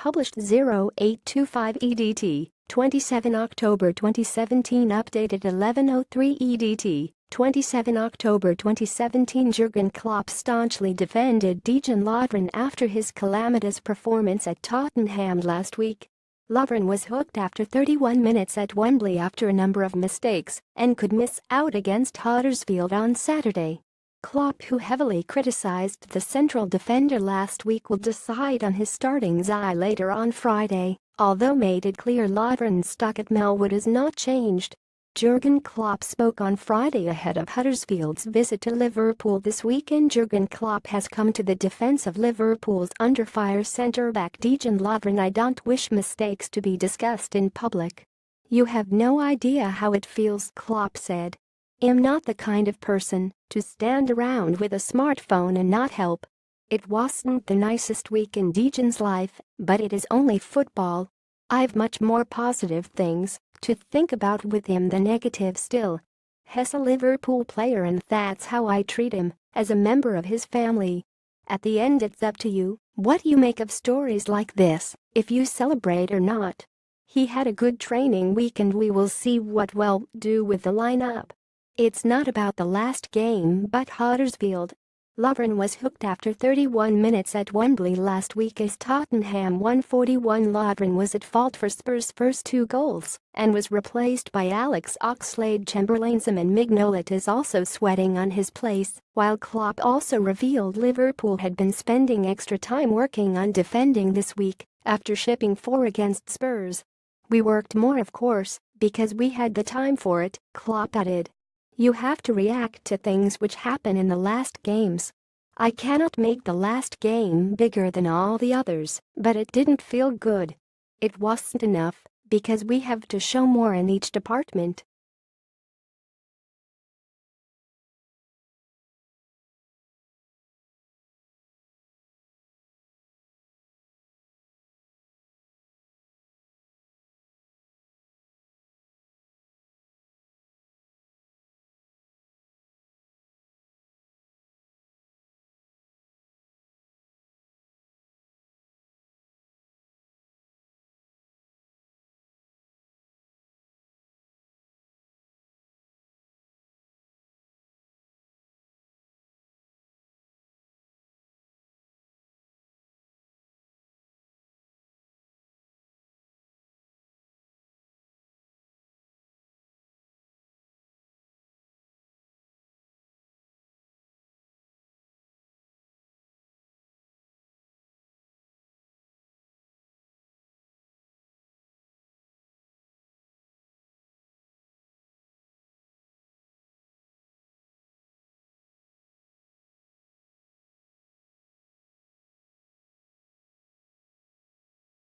published 0825 EDT, 27 October 2017 updated 1103 EDT, 27 October 2017 Jurgen Klopp staunchly defended Dejan Lovren after his calamitous performance at Tottenham last week. Lovren was hooked after 31 minutes at Wembley after a number of mistakes and could miss out against Huddersfield on Saturday. Klopp who heavily criticized the central defender last week will decide on his starting eye later on Friday, although made it clear Lovren's stock at Melwood has not changed. Jurgen Klopp spoke on Friday ahead of Huddersfield's visit to Liverpool this weekend Jurgen Klopp has come to the defense of Liverpool's under-fire centre-back Dejan Lovren I don't wish mistakes to be discussed in public. You have no idea how it feels Klopp said am not the kind of person to stand around with a smartphone and not help. It wasn't the nicest week in Dejan's life, but it is only football. I've much more positive things to think about with him than negative still. He's a Liverpool player and that's how I treat him, as a member of his family. At the end it's up to you, what you make of stories like this, if you celebrate or not. He had a good training week and we will see what we'll do with the lineup. It's not about the last game but Huddersfield. Lovren was hooked after 31 minutes at Wembley last week as Tottenham won 41 Lovren was at fault for Spurs' first two goals and was replaced by Alex Oxlade-Chamberlain Simon Mignolet is also sweating on his place, while Klopp also revealed Liverpool had been spending extra time working on defending this week after shipping four against Spurs. We worked more of course, because we had the time for it, Klopp added. You have to react to things which happen in the last games. I cannot make the last game bigger than all the others, but it didn't feel good. It wasn't enough, because we have to show more in each department.